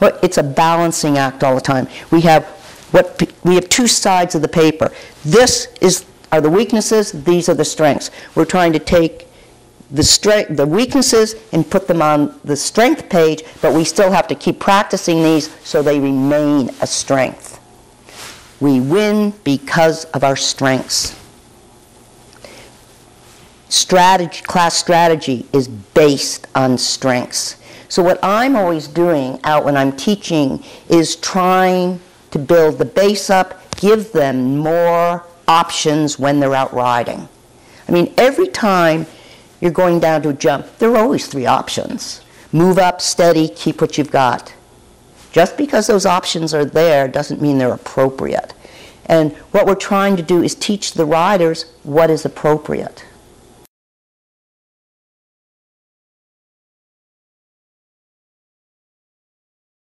It's a balancing act all the time. We have what we have two sides of the paper. This is are the weaknesses. These are the strengths. We're trying to take the strength, the weaknesses, and put them on the strength page, but we still have to keep practicing these so they remain a strength. We win because of our strengths. Strategy, class strategy is based on strengths. So what I'm always doing out when I'm teaching is trying to build the base up, give them more options when they're out riding. I mean, every time you're going down to a jump, there are always three options. Move up, steady, keep what you've got. Just because those options are there doesn't mean they're appropriate. And what we're trying to do is teach the riders what is appropriate.